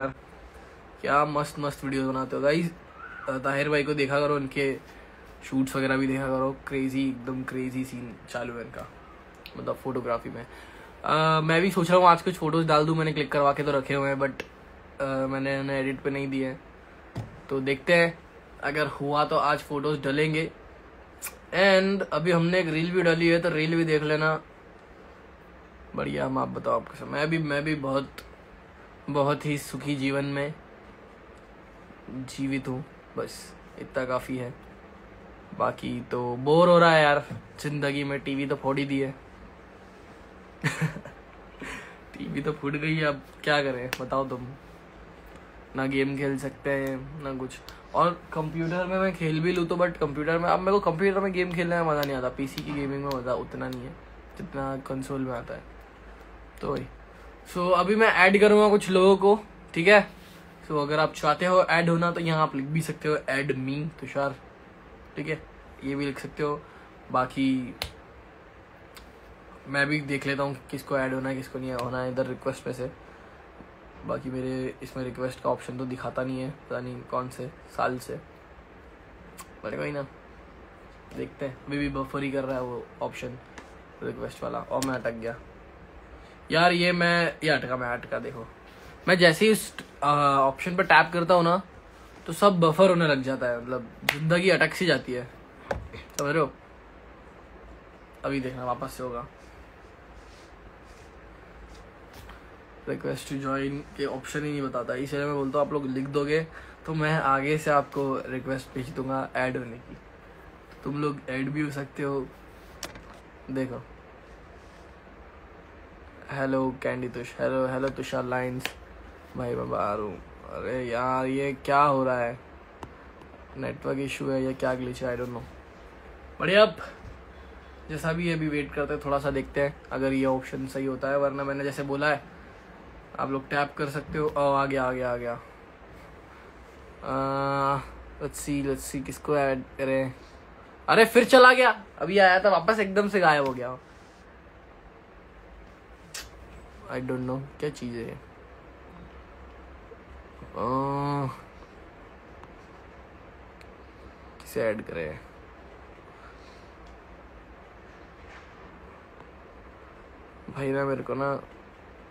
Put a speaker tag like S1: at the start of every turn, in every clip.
S1: क्या मस्त मस्त वीडियो बनाते हो गाइस ताहिर भाई को देखा करो उनके शूट्स वगैरह भी देखा करो. क्रेजी एकदम क्रेजी सीन चालू है इनका मतलब फोटोग्राफी में. अ, मैं भी सोच रहा हूँ आज कुछ फ़ोटोज़ डाल दूँ मैंने क्लिक करवा के तो रखे हुए हैं बट मैंने उन्हें एडिट पे नहीं दिए तो देखते हैं अगर हुआ तो आज फ़ोटोज़ डलेंगे. एंड अभी हमने एक रील भी डाली है तो रील भी देख लेना. बढ़िया हम आप बताओ आपके साथ. मैं भी मैं भी बहुत बहुत ही सुखी जीवन में जीवित हूँ। बस, इतना काफ़ी है। बाकी तो बोर हो रहा है यार। ज़िंदगी में टीवी तो फोड़ ही दी है। टीवी तो फूट गई है, अब क्या करें? बताओ तुम। ना गेम खेल सकते हैं, ना कुछ। और कंप्यूटर में मैं खेल भी लूँ तो बट कंप्यूटर में, अब मेरे को कंप्यूटर में गेम खेलने में मज़ा नहीं आता। पीसी की गेमिंग में मज़ा उतना नहीं है, जितना कंसोल में आता है। तो वही। सो so, अभी मैं ऐड करूँगा कुछ लोगों को ठीक है? सो so, अगर आप चाहते हो ऐड होना तो यहाँ आप लिख भी सकते हो ऐड मी तुषार ठीक है? ये भी लिख सकते हो। बाकी मैं भी देख लेता हूँ किसको ऐड होना है किसको नहीं होना है इधर रिक्वेस्ट में से। बाकी मेरे इसमें रिक्वेस्ट का ऑप्शन तो दिखाता नहीं है पता नहीं कौन से साल से। बट वही ना देखते हैं। अभी भी बफर ही कर रहा है वो ऑप्शन रिक्वेस्ट वाला और मैं अटक गया। यार ये मैं, ये अटका, मैं अटका, देखो। मैं जैसे ही उस ऑप्शन पर टैप करता हूँ ना तो सब बफर होने लग जाता है मतलब ज़िंदगी अटक सी जाती है। समझ रहे हो? अभी देखना, वापस से होगा। रिक्वेस्ट टू ज्वाइन के ऑप्शन ही नहीं बताता। इसलिए मैं बोलता हूँ, आप लोग लिख दोगे तो मैं आगे से आपको रिक्वेस्ट भेज दूँगा ऐड होने की। तुम लोग ऐड भी हो सकते हो। देखो। Hello candy Tush hello hello Tushar lines भाई, मैं बाहर हूँ। अरे यार, ये क्या हो रहा है? नेटवर्क इशू है, या क्या ग्लिच है? आई डोंट नो बढ़िया, अब जैसा भी है, अभी वेट करते हैं, थोड़ा सा देखते हैं, अगर ये ऑप्शन सही होता है, वरना मैंने जैसे बोला है, आप लोग टैप कर सकते हो। ओ आ गया आ गया आ गया। लेट्स सी लेट्स सी किसको ऐड करें? अरे, फिर चला गया। अभी आया था, वापस एकदम से गायब हो गया। आई डोंट नो क्या चीज़ है? किसे ऐड करें? भाई ना, मेरे को ना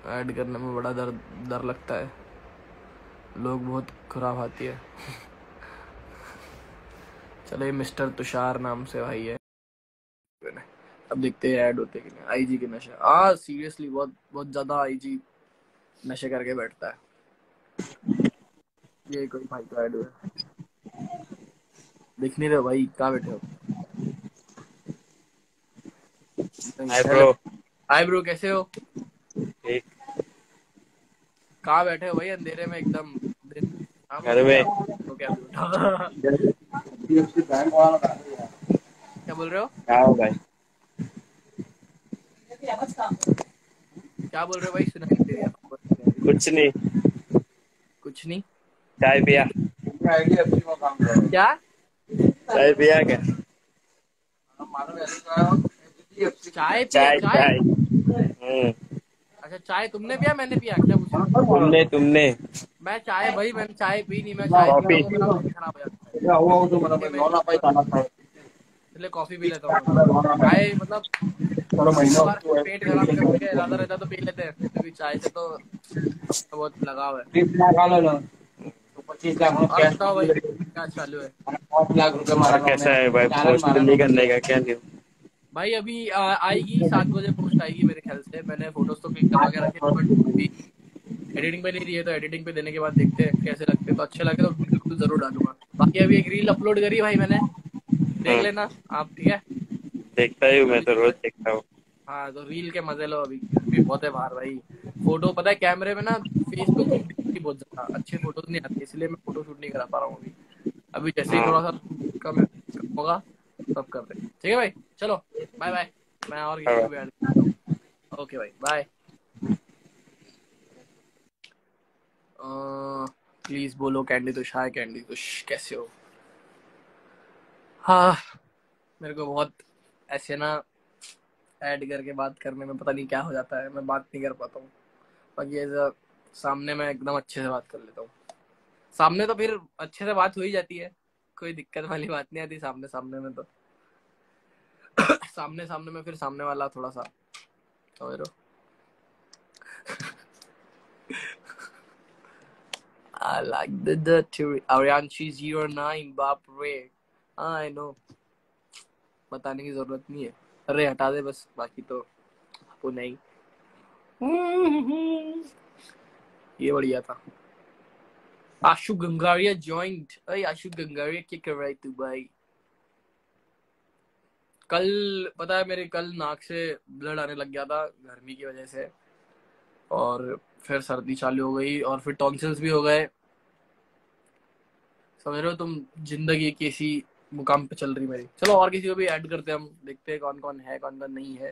S1: ऐड करने में बड़ा डर डर लगता है। लोग बहुत खराब आती है। चले, मिस्टर तुषार नाम से भाई है। अब देखते हैं ऐड होते कि नहीं। आईजी के नशे आ सीरियसली बहुत बहुत ज़्यादा आईजी नशे करके बैठता है। ये कोई भाई का ऐड हुआ दिख नहीं रहे भाई कहाँ बैठे हो?
S2: हाय ब्रो
S1: हाय ब्रो कैसे हो?
S2: ठीक।
S1: कहाँ बैठे हो भाई? अंधेरे में एकदम।
S2: घर में।
S1: तो क्या बोल रहे हो?
S2: क्या हो भाई?
S1: क्या बोल रहे हो भाई? सुना दे रहा
S2: कुछ नहीं।
S1: कुछ नहीं।
S2: चाय पिया।
S1: क्या?
S2: चाय पिया क्या?
S1: चाय
S2: चाय
S1: चाय?
S2: चाय। हम्म,
S1: अच्छा चाय तुमने पिया मैंने पिया। क्या पूछा?
S2: तुमने तुमने।
S1: मैं चाय भाई मैंने चाय पी नहीं मैं चाय खराब हो जाता है। इसलिए कॉफ़ी पी लेता हूँ। चाय मतलब बार पेट खराब करके ज़्यादा रहता तो पी लेते हैं। क्योंकि चाय से तो तो बहुत लगाव है। क्या चालू है?
S2: और कैसा है भाई? पोस्ट नहीं करने का क्या नहीं
S1: भाई अभी आ, आएगी सात बजे पोस्ट आएगी मेरे ख्याल से। मैंने फ़ोटोज़ तो क्लिक करवा के रखे बट अभी एडिटिंग पे नहीं दिए तो एडिटिंग पे देने के बाद देखते हैं कैसे लगते हैं। तो अच्छे लगे तो बिल्कुल ज़रूर डालूँगा। बाकी अभी एक रील अपलोड करी भाई मैंने। देख लेना आप ठीक है?
S2: देखता ही हूँ मैं तो रोज देखता हूँ।
S1: हाँ तो रील के मज़े लो अभी। गर्मी बहुत है बाहर भाई। फ़ोटो पता है कैमरे में ना फेस पे खूब दिखती बहुत ज़्यादा अच्छे फ़ोटोज़ नहीं आती इसलिए मैं फ़ोटो शूट नहीं करा पा रहा हूँ अभी। अभी जैसे ही थोड़ा सा कम होगा तब कर दे ठीक है भाई? चलो बाय बाय मैं और किसी को भी हूँ। ओके भाई बाय प्लीज़ बोलो candy Tush hi candy Tush कैसे हो? हाँ मेरे को बहुत ऐसे ना ऐड करके बात करने में पता नहीं क्या हो जाता है, मैं बात नहीं कर पाता हूँ। बाकी सामने मैं एकदम अच्छे से बात कर लेता हूँ। सामने तो फिर अच्छे से बात हो ही जाती है, कोई दिक्कत वाली बात नहीं आती सामने सामने में तो। सामने सामने में फिर सामने वाला थोड़ा सा, समझ I like the dirty Arianchi 09 बाप रे हाँ आई नो बताने की ज़रूरत नहीं है। अरे, हटा दे बस, बाकी तो आपको नहीं। ये बढ़िया था। आशु गंगारिया जॉइंट अरे, आशु गंगारिया क्या कर रहा है तू भाई। कल, पता है मेरे कल नाक से ब्लड आने लग गया था, गर्मी की वजह से। और फिर सर्दी चालू हो गई और फिर टॉन्सिल्स भी हो गए। समझ रहे हो तुम, ज़िंदगी कैसी मुकाम पे चल रही मेरी। चलो और किसी को भी ऐड करते हैं हम देखते हैं कौन कौन है कौन कौन नहीं है।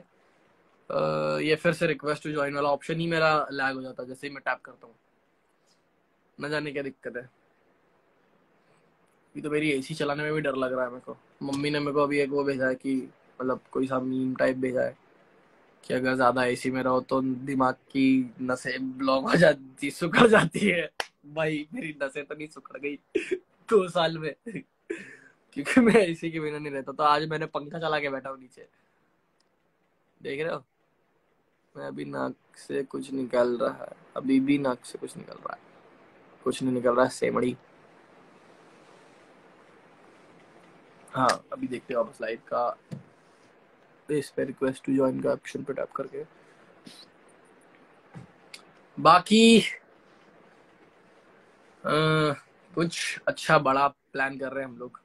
S1: uh, ये फिर से रिक्वेस्ट टू ज्वाइन वाला ऑप्शन ही मेरा लैग हो जाता है जैसे ही मैं टैप करता हूँ। न जाने क्या दिक्कत है। अभी तो मेरी एसी चलाने में भी डर लग रहा है मेरे को। मम्मी ने मेरे को अभी एक वो भेजा है कि मतलब कोई सा मीम टाइप भेजा है कि अगर ज़्यादा एसी में रहो तो दिमाग की नसें ब्लॉक हो जाती सुखड़ जाती है। भाई मेरी नसें तो नहीं सुखड़ गई। दो साल में। क्योंकि मैं एसी के बिना नहीं रहता तो आज मैंने पंखा चला के बैठा हूँ नीचे। देख रहे हो? मैं अभी नाक से कुछ निकल रहा है। अभी भी नाक से कुछ निकल रहा है। कुछ नहीं निकल रहा है सेमड़ी हाँ अभी देखते हो आप स्लाइड का। इस पे रिक्वेस्ट टू ज्वाइन का ऑप्शन पे टैप करके। बाकी आ, कुछ अच्छा बड़ा प्लान कर रहे हैं हम लोग।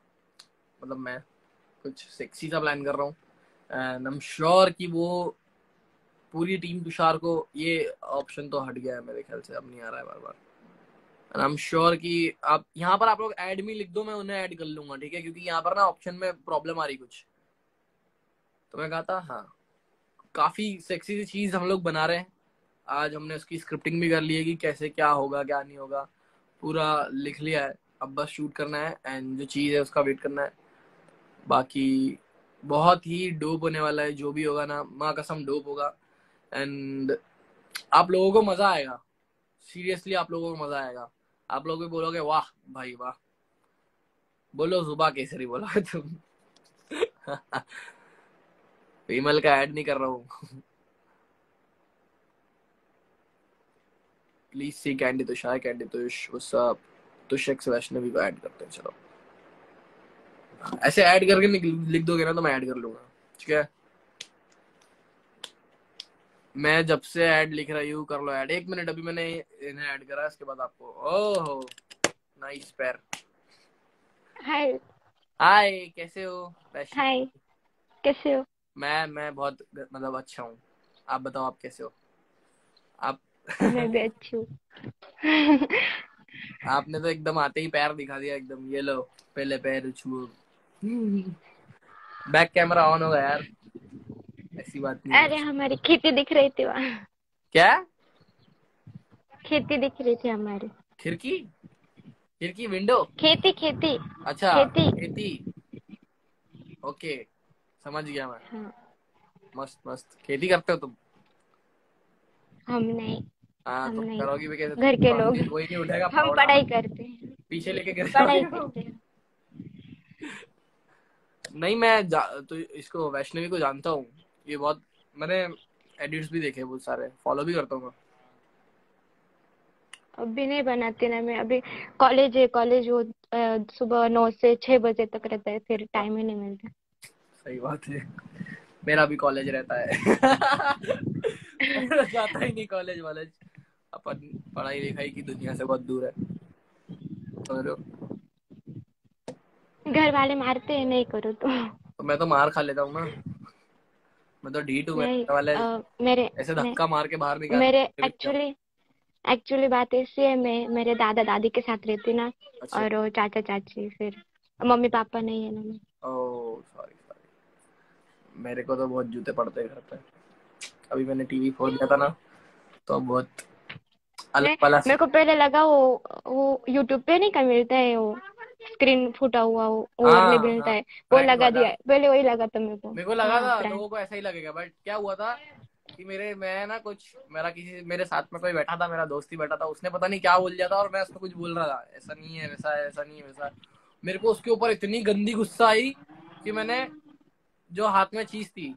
S1: मतलब मैं कुछ सेक्सी सा प्लान कर रहा हूँ। एंड आई एम श्योर कि वो पूरी टीम तुषार को ये ऑप्शन तो हट गया है मेरे ख्याल से, अब नहीं आ रहा है बार बार एंड आई एम श्योर कि आप, यहाँ पर आप लोग ऐड में लिख दो, मैं उन्हें ऐड कर लूँगा, ठीक है? क्योंकि यहाँ पर ना ऑप्शन में प्रॉब्लम आ रही कुछ। तो मैं कहा था हाँ। काफ़ी सेक्सी सी चीज़ हम लोग बना रहे हैं। आज हमने उसकी स्क्रिप्टिंग भी कर ली है कि कैसे क्या होगा, क्या नहीं होगा। पूरा लिख लिया है। अब बस शूट करना है एंड जो चीज़ है उसका वेट करना है। बाकी बहुत ही डोप होने वाला है, जो भी होगा ना, माँ कसम डोप होगा। एंड आप लोगों को मज़ा आएगा। सीरियसली आप लोगों को मज़ा आएगा। आप लोग भी बोलोगे, वाह भाई, वाह। बोलो, जुबा केसरी बोला तुम। विमल का ऐड नहीं कर रहा हूँ। Please see candy Tushar candy Tush WhatsApp तुषक Vaishnavi को ऐड करते हैं। चलो। ऐसे ऐड करके लिख दोगे ना तो मैं ऐड कर लूँगा। ठीक है? मैं जब से ऐड लिख रही हूँ कर लो ऐड एक मिनट अभी मैंने इन्हें ऐड करा इसके बाद आपको। ओहो! नाइस पैर।
S3: हाय
S1: हाय कैसे हो?
S3: हाय कैसे हो?
S1: मैं मैं बहुत मतलब अच्छा हूँ। आप बताओ आप कैसे हो? आप
S3: मैं भी अच्छी हूँ।
S1: आपने तो एकदम आते ही पैर दिखा दिया एकदम। ये लो पहले पैर छुओ बैक कैमरा ऑन होगा यार। ऐसी बात नहीं
S3: अरे हमारी खेती दिख रही थी वहाँ।
S1: क्या?
S3: खेती दिख रही थी हमारी।
S1: खिड़की? खिड़की विंडो
S3: खेती खेती।
S1: अच्छा
S3: खेती।
S1: खेती। ओके समझ गया मैं।
S3: हाँ।
S1: मस्त मस्त। खेती करते हो तुम?
S3: हम नहीं।
S1: हाँ
S3: हम
S1: तो
S3: नहीं।
S1: करोगी भी कैसे?
S3: घर के लोग।
S1: कोई नहीं उठेगा
S3: हम पढ़ाई करते हैं।
S1: पीछे लेके
S3: पढ़ाई करते हैं।
S1: नहीं मैं तो इसको वैष्णवी को जानता हूँ। ये बहुत मैंने एडिट्स भी देखे बहुत सारे। फॉलो भी करता हूँ
S3: अभी नहीं बनाती ना मैं अभी कॉलेज है कॉलेज वो सुबह नौ से छह बजे तक रहता है फिर टाइम ही नहीं मिलता।
S1: सही बात है। मेरा भी कॉलेज रहता है। जाता ही नहीं कॉलेज वॉलेज अपन पढ़ाई लिखाई की दुनिया से बहुत दूर है। हो?
S3: घर वाले मारते हैं नहीं करो तो।
S1: मैं तो मार खा लेता हूँ ना। मैं तो ढीठ हूँ वाले
S3: अ, मेरे
S1: ऐसे धक्का मार के बाहर निकाल
S3: मेरे एक्चुअली एक्चुअली बात ऐसी है मैं मेरे दादा दादी के साथ रहती ना
S1: अच्छा।
S3: और चाचा चाची फिर मम्मी पापा नहीं है ना मैं
S1: ओह सॉरी सॉरी मेरे को तो बहुत जूते पड़ते हैं घर पे। अभी मैंने टीवी खोल दिया था ना तो बहुत अलग वाला
S3: मेरे को पहले लगा वो वो यूट्यूब पे नहीं मिलता है वो। स्क्रीन फूटा हुआ वो वो
S1: हाँ, हाँ,
S3: मिलता है। वो
S1: ब्रांड
S3: लगा। दिया पहले वही लगा था मेरे को।
S1: मेरे को लगा
S3: हाँ,
S1: था लोगों को ऐसा ही लगेगा बट क्या हुआ था कि मेरे मैं ना कुछ मेरा किसी मेरे साथ में कोई बैठा था मेरा दोस्त ही बैठा था उसने पता नहीं क्या बोल दिया था और मैं उसको कुछ बोल रहा था ऐसा नहीं है वैसा है ऐसा नहीं है वैसा मेरे को उसके ऊपर इतनी गंदी गुस्सा आई कि मैंने जो हाथ में चीज़ थी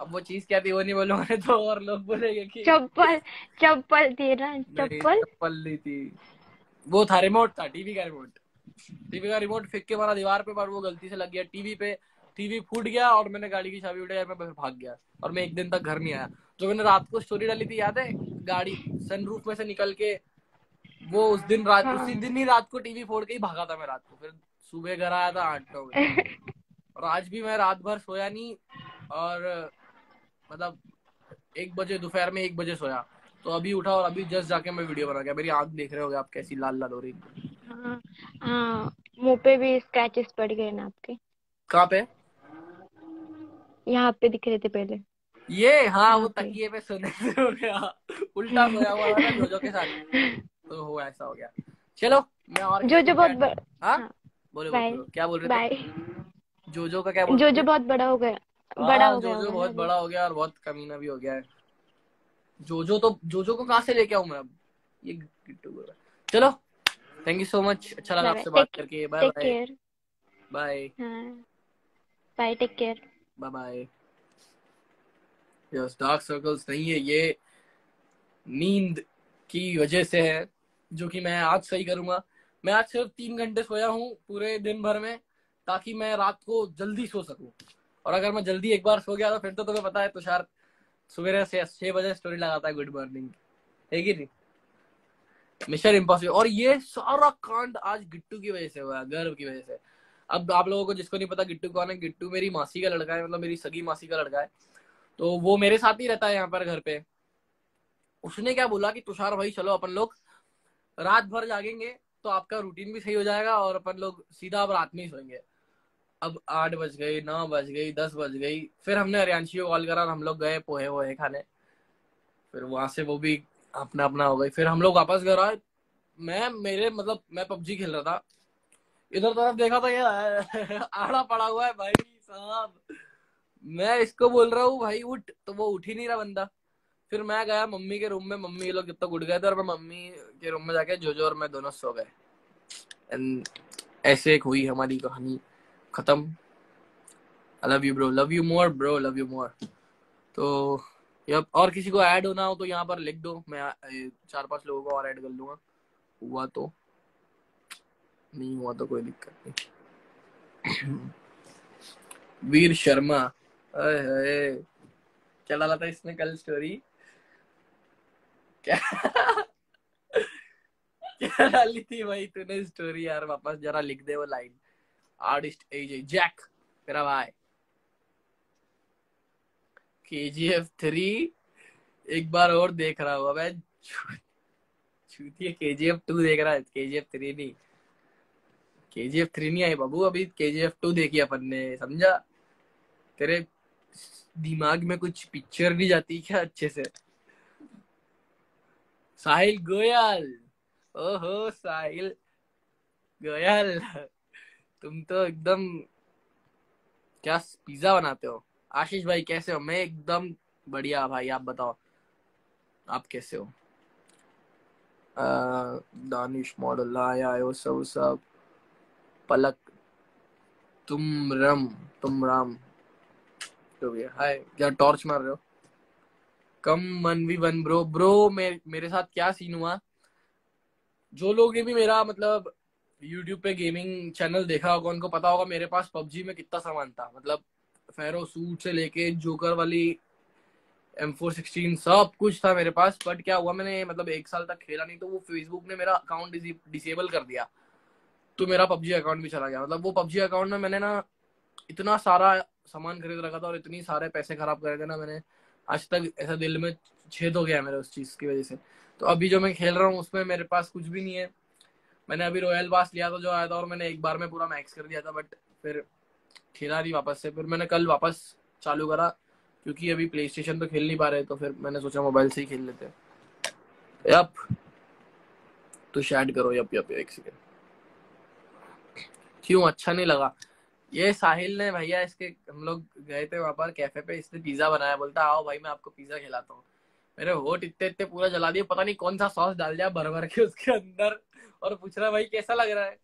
S1: अब वो चीज़ क्या थी वो नहीं बोलूँगा तो और लोग बोलेंगे कि
S3: चप्पल चप्पल थी ना चप्पल?
S1: चप्पल नहीं थी। वो था रिमोट था टीवी का रिमोट टीवी का रिमोट फेंक के मारा दीवार पे पर वो गलती से लग गया। टीवी पे टीवी फूट गया और मैंने गाड़ी की चाबी उठाई मैं फिर भाग गया और मैं एक दिन तक घर नहीं आया। जो मैंने रात को स्टोरी डाली थी याद है? गाड़ी सनरूफ में से निकल के वो उस दिन रात
S3: हाँ।
S1: उसी दिन ही रात को टीवी फोड़ के ही भागा था मैं रात को। फिर सुबह घर आया था आठ नौ बजे। और आज भी मैं रात भर सोया नहीं और मतलब एक बजे दोपहर में एक बजे सोया। तो अभी उठा और अभी जस्ट जाके मैं वीडियो बना गया। मेरी आँख देख रहे होगे आप कैसी लाल लाल हो रही है।
S3: हाँ हाँ मुँह पे भी स्क्रैचेस पड़ गए ना आपके।
S1: कहाँ पे?
S3: यहाँ पे दिख रहे थे पहले।
S1: ये हाँ वो। तकिए पे। सोने से हो गया उल्टा सोया हुआ था जोजो के साथ। तो वो ऐसा हो गया। चलो मैं और
S3: जो जो बहुत
S1: हाँ?
S3: हाँ,
S1: बोलो क्या बोल रहे थे? जोजो का क्या बोल
S3: जो
S1: रहे
S3: जो
S1: थे?
S3: बहुत बड़ा हो गया।
S1: हाँ,
S3: बड़ा हो गया
S1: जोजो बहुत बड़ा हो गया और बहुत कमीना भी हो गया है। जोजो तो जोजो को कहाँ से लेके आऊँ मैं अब? ये चलो। थैंक यू सो मच अच्छा लगा आपसे बात करके। बाय
S3: टेक
S1: बाय बाय
S3: हाँ. Bye take care
S1: bye bye yes dark circles नहीं है ये नींद की वजह से है जो कि मैं आज सही करूँगा। मैं आज सिर्फ़ तीन घंटे सोया हूँ पूरे दिन भर में ताकि मैं रात को जल्दी सो सकूँ। और अगर मैं जल्दी एक बार सो गया तो फिर तो तुम्हें पता है तुषार सवेरे से छह बजे स्टोरी लगाता है गुड मॉर्निंग है कि नहीं? मिशन इम्पॉसिबल और ये सारा कांड आज गिट्टू की वजह से हुआ है, गर्व की वजह से। अब आप लोगों को जिसको नहीं पता गिट्टू कौन है, गिट्टू मेरी मासी का लड़का है मतलब मेरी सगी मासी का लड़का है। तो वो मेरे साथ ही रहता है यहाँ पर घर पे। उसने क्या बोला कि, तुषार भाई, चलो अपन लोग रात भर जागेंगे तो आपका रूटीन भी सही हो जाएगा और अपन लोग सीधा अब रात में ही सोएँगे। अब आठ बज गई नौ बज गई दस बज गई, फिर हमने हरियांशी को कॉल करा और हम लोग गए पोहे वोहे खाने। फिर वहाँ से वो भी अपना अपना हो गई। फिर हम लोग वापस घर आए। मैं, मेरे मतलब मैं पबजी खेल रहा था। इधर तरफ़ देखा तो ये, आड़ा पड़ा हुआ है भाई साहब। मैं इसको बोल रहा हूँ, भाई उठ। तो वो उठ ही नहीं रहा बंदा। फिर मैं गया मम्मी के रूम में। मम्मी ये लोग जब तक उठ गए थे और मैं मम्मी के रूम में जाके जोजो और मैं दोनों सो गए। ऐसे एक हुई हमारी कहानी। खत्म। I love you bro love you more bro love you more तो यप और किसी को ऐड होना हो तो यहाँ पर लिख दो। मैं चार पाँच लोगों को और ऐड कर लूँगा। हुआ तो। नहीं हुआ तो कोई दिक्कत नहीं। वीर शर्मा। अरे क्या डाला था इसने कल स्टोरी क्या? क्या डाली थी भाई? तूने स्टोरी यार वापस जरा लिख दे वो लाइन आर्टिस्ट एजे जैक मेरा भाई। के जी एफ़ थ्री एक बार और देख रहा हुआ मैं। छूती के जी एफ़ टू देख रहा है के जी एफ़ थ्री नहीं। के जी एफ़ थ्री नहीं आई बाबू, अभी के जी एफ़ टू देखी अपन ने, समझा? तेरे दिमाग में कुछ पिक्चर नहीं जाती क्या अच्छे से? साहिल गोयल! ओहो, साहिल गोयल! तुम तो एकदम, क्या पिज्जा बनाते हो? आशीष भाई कैसे हो? मैं एकदम बढ़िया भाई, आप बताओ। आप कैसे हो? दानिश मॉडल, आया सब सब। पलक, तुम रम, तुम राम। जो भी है। हाय, क्या टॉर्च मार रहे हो? Come one V one bro. Bro मेरे मेरे साथ क्या सीन हुआ? जो लोग ने भी मेरा मतलब यूट्यूब पे गेमिंग चैनल देखा होगा, उनको पता होगा मेरे पास पबजी में कितना सामान था। मतलब फेरो सूट से लेके जोकर वाली एम फोर सिक्सटीन सब कुछ था मेरे पास बट क्या हुआ, मैंने मतलब एक साल तक खेला नहीं तो वो फेसबुक ने मेरा अकाउंट डिसेबल कर दिया। तो मेरा पबजी अकाउंट भी चला गया। मतलब वो पबजी अकाउंट में मैंने ना इतना सारा सामान खरीद रखा था और इतनी सारे पैसे खराब करे थे ना मैंने। आज तक ऐसा दिल में छेद हो गया मेरे उस चीज़ की वजह से। तो अभी जो मैं खेल रहा हूँ, उसमें मेरे पास कुछ भी नहीं है। मैंने अभी रॉयल पास लिया था, जो आया था, और मैंने एक बार में पूरा मैक्स कर दिया था बट फिर खेला नहीं वापस से। फिर मैंने कल वापस चालू करा क्योंकि अभी प्ले स्टेशन पे खेल नहीं पा रहे तो फिर मैंने सोचा मोबाइल से ही खेल लेते हैं। यप तो शैड करो यप यप एक सेकेंड क्यों? अच्छा नहीं लगा। ये साहिल ने भैया इसके हम लोग गए थे वहाँ पर कैफ़े पे इसने पिज्जा बनाया। बोलता आओ भाई मैं आपको पिज्जा खिलाता हूँ। मेरे होट इतने इतने पूरा जला दिए। पता नहीं कौन सा सॉस डाल दिया भर भर के उसके अंदर। और पूछ रहा भाई कैसा लग रहा है?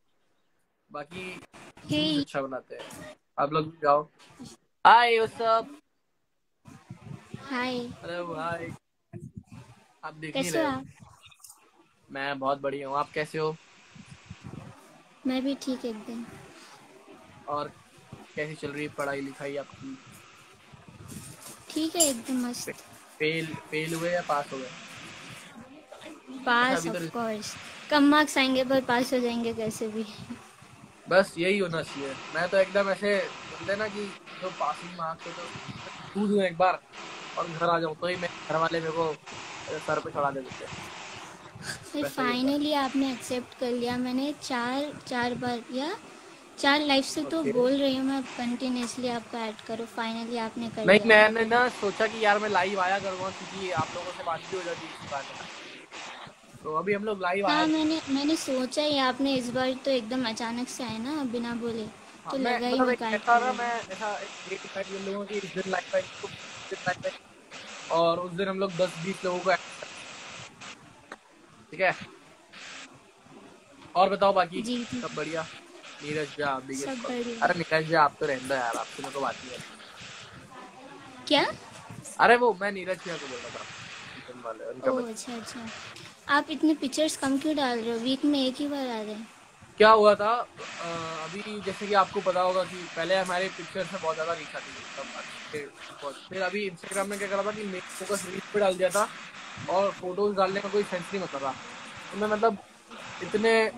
S1: बाकी
S4: Hey,
S1: अच्छा बनाते हैं। आप लोग भी जाओ। Hi WhatsApp
S4: hi.
S1: अरे भाई आप देख
S4: कैसे हो
S1: मैं बहुत बढ़िया हूँ। आप कैसे हो?
S4: मैं भी ठीक एकदम।
S1: और कैसी चल रही है पढ़ाई लिखाई आपकी?
S4: ठीक है एकदम मस्त।
S1: फेल फेल हुए या पास हो गए?
S4: पास
S1: तो
S4: ऑफ़ कोर्स कम मार्क्स आएँगे पर पास हो जाएँगे कैसे भी।
S1: बस यही होना चाहिए। मैं तो एकदम ऐसे बोलते ना कि जो पासिंग मार्क्स हो तो कूद दूँ एक बार और घर आ जाऊँ तो ही मेरे घर वाले मेरे को सर पे चढ़ा दे देते हैं।
S4: फिर फाइनली आपने एक्सेप्ट कर लिया। मैंने चार चार बार या चार लाइफ से तो
S1: Okay.
S4: बोल रही हूँ मैं कंटिन्यूसली आपको ऐड करो। फाइनली आपने कर
S1: नहीं मैंने ना सोचा कि यार मैं लाइव आया करूँगा क्योंकि आप लोगों से बात भी हो जाती है इस बारे तो अभी हम लोग लाइव
S4: हाँ मैंने मैंने सोचा ही आपने इस बार तो एकदम अचानक से आए ना बिना बोले।
S1: हाँ,
S4: तो लगा ही
S1: मतलब
S4: मैं
S1: ऐसा मैं ऐसा एक डिसाइड कर लूँगा कि इस दिन लाइव आएगी तो दिन लाइव आएगी और उस दिन हम लोग दस बीस लोगों को ठीक है? और बताओ बाकी
S4: जी, जी।
S1: सब बढ़िया? नीरज जा आप भी। अरे नीरज जा आप तो रहता यार आपसे मेरे को बात नहीं है
S4: क्या?
S1: अरे वो मैं नीरज भैया को बोल रहा था वाले उनका
S4: अच्छा अच्छा। आप इतने पिक्चर्स कम क्यों डाल रहे हो? वीक में एक ही बार आ रहे हैं।
S1: क्या हुआ था? अ, अभी जैसे कि आपको पता होगा कि पहले हमारे पिक्चर से बहुत ज़्यादा रीच आती थी तब अच्छे बहुत- फिर अभी इंस्टाग्राम में क्या करा था कि मेरे फोकस रीच पे डाल दिया था और फ़ोटोज़ डालने का कोई सेंस नहीं होता था। तो मैं मतलब इतने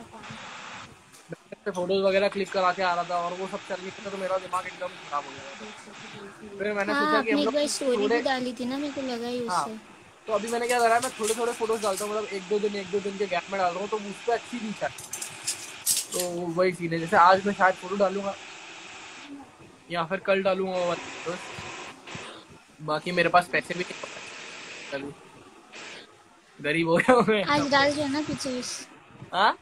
S1: फ़ोटोज़ वगैरह क्लिक करा के आ रहा था और वो सब चल था तो मेरा दिमाग एकदम खराब हो गया था। फिर मैंने
S4: हाँ
S1: सोचा कि हम लोग
S4: स्टोरी भी डाली थी ना मेरे को लगा ही
S1: हाँ।
S4: उससे।
S1: तो अभी मैंने क्या करा है मैं थोड़े थोड़े फ़ोटोज़ डालता हूँ मतलब एक दो दिन एक दो दिन के गैप में डाल रहा हूँ तो उस पर अच्छी रीच है। तो वही सीन है जैसे आज मैं शायद फ़ोटो डालूँगा। या फिर कल डालूँगा वाली बाकी मेरे पास पैसे भी नहीं गरीब हो गया हूँ मैं।
S4: आज डाल रहे हो ना पिक्चर्स
S1: हाँ?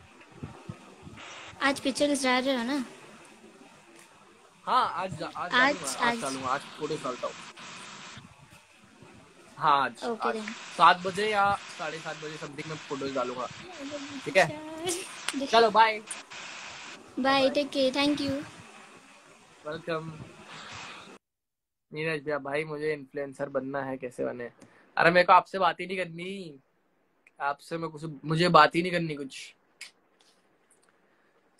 S4: आज पिक्चर्स डाल रहे हो ना?
S1: हाँ आज जा- आज
S4: आज-
S1: डालूँगा, आज
S4: आज।
S1: डालूँगा आज फ़ोटो डालता हूँ। हाँ आज,
S4: Okay
S1: सात बजे या साढ़े सात बजे समथिंग में फ़ोटोज़ डालूँगा। ठीक है?
S4: है
S1: चलो bye
S4: bye take care thank you
S1: welcome Neeraj भैया भाई मुझे इन्फ्लुएंसर बनना है कैसे बने? अरे मेरे को आपसे बात ही नहीं करनी। आपसे मैं कुछ मुझे बात ही नहीं करनी कुछ।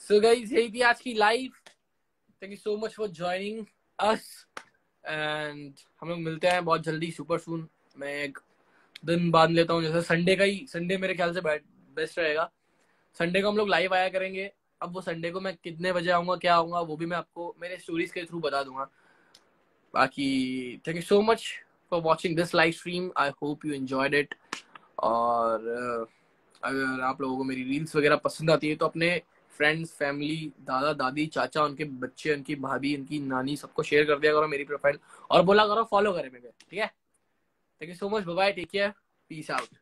S1: सो गाइस यही थी आज की live thank you so much for joining us and हम लोग मिलते हैं बहुत जल्दी सुपर सून मैं एक दिन बाँध लेता हूँ, जैसे संडे का ही संडे मेरे ख्याल से बेस्ट रहेगा। संडे को हम लोग लाइव आया करेंगे। अब वो संडे को मैं कितने बजे आऊँगा, क्या आऊँगा, वो भी मैं आपको, मेरे स्टोरीज के थ्रू बता दूँगा। बाकी thank you so much for watching this live stream I hope you enjoyed it और अगर आप लोगों को मेरी रील्स वगैरह पसंद आती है तो अपने फ्रेंड्स फैमिली दादा, दादी, चाचा, उनके बच्चे, उनकी भाभी, उनकी नानी, सबको शेयर कर दिया करो मेरी प्रोफ़ाइल और बोला करो फॉलो करें मेरे ठीक है? Thank you so much bye take care peace out